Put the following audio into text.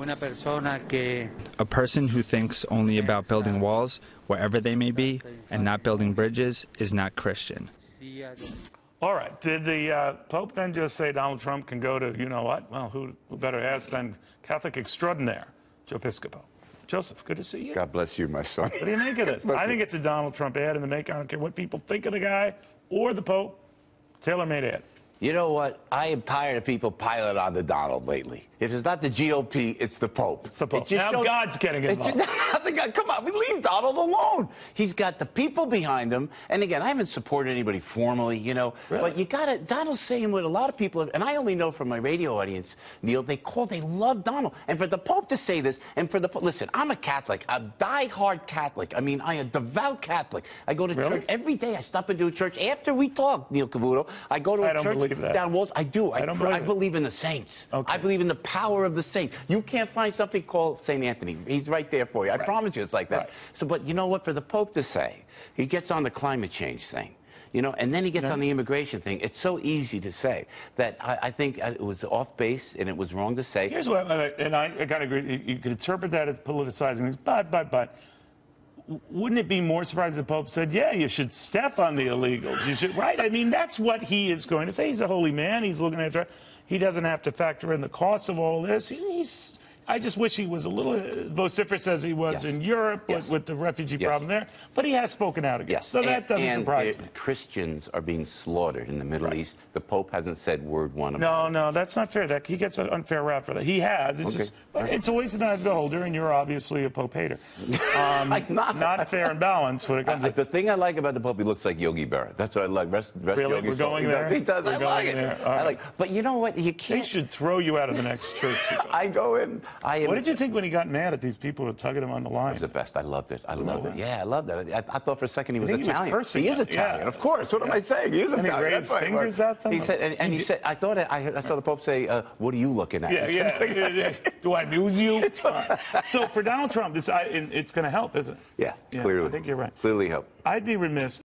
Una persona que A person who thinks only about building walls, wherever they may be, and not building bridges is not Christian. All right. Did the uh, Pope then just say Donald Trump can go to, you know what? Well, who, who better ask than Catholic extraordinaire, Joe Piscopo? Joseph, good to see you. God bless you, my son. What do you think of this? I think it's a Donald Trump ad in the make. I don't care what people think of the guy or the Pope. Tailor-made ad. You know what? I am tired of people piling on the Donald lately. If it's not the GOP, it's the Pope. It's the Pope. It Now God's getting involved. just- God- come on, we leave Donald alone. He's got the people behind him. And again, I haven't supported anybody formally, you know. Really? But you got to, Donald's saying what a lot of people, have, and I only know from my radio audience, Neil, they call, they love Donald. And for the Pope to say this, and for the, listen, I'm a Catholic, a die-hard Catholic. I mean, I am a devout Catholic. I go to Really? church every day. I stop into a church after we talk, Neil Cavuto. I go to a I don't church believe that. down Walls. I do. I, I don't believe I believe in the saints. Okay. I believe in the power of the saints. You can't find something called St. Anthony. He's right there for you. I Right. promise you it's like that. Right. So, but you know what? For the Pope to say, he gets on the climate change thing. You know, and then he gets Yeah. on the immigration thing. It's so easy to say that I, I think uh, it was off base and it was wrong to say. Here's what, uh, and I, I gotta agree. You, you could interpret that as politicizing things, but, but, but, wouldn't it be more surprising if the Pope said, "Yeah, you should step on the illegals. You should." Right? I mean, that's what he is going to say. He's a holy man. He's looking after. He doesn't have to factor in the cost of all this. He's. I just wish he was a little vociferous as he was Yes. in Europe Yes. with, with the refugee Yes. problem there. But he has spoken out again. Yes. So that doesn't and surprise uh, me. Christians are being slaughtered in the Middle Right. East. The Pope hasn't said word one about No, no, that's not fair. That he gets an unfair rap for that. He has. It's Okay. just, but it's always an eye of the beholder, and you're obviously a Pope hater. Um, I'm not. fair and balanced when it comes Uh, to. the thing I like about the Pope, he looks like Yogi Berra. That's what I like. Rest, rest Really? Yogi We're going he there? Does, he does. We're I like it. there. All I like. But you know what? You can't. should throw you out of the next church. I go in. I am. What did you think when he got mad at these people who were tugging him on the It line? was the best. I loved it. I loved love it. Yeah, I loved it. I, I thought for a second he was he was Italian. he is it, yeah. Italian, of course. What am I saying? He is And he Italian. raised right. fingers at them? He said, and, and he said, I thought I, I saw the Pope say, uh, "What are you looking at?" Yeah, yeah. yeah, yeah. Do I amuse you? So for Donald Trump, this I, it's going to help, isn't it? yeah, Yeah, clearly. I think you're right. Clearly help. I'd be remiss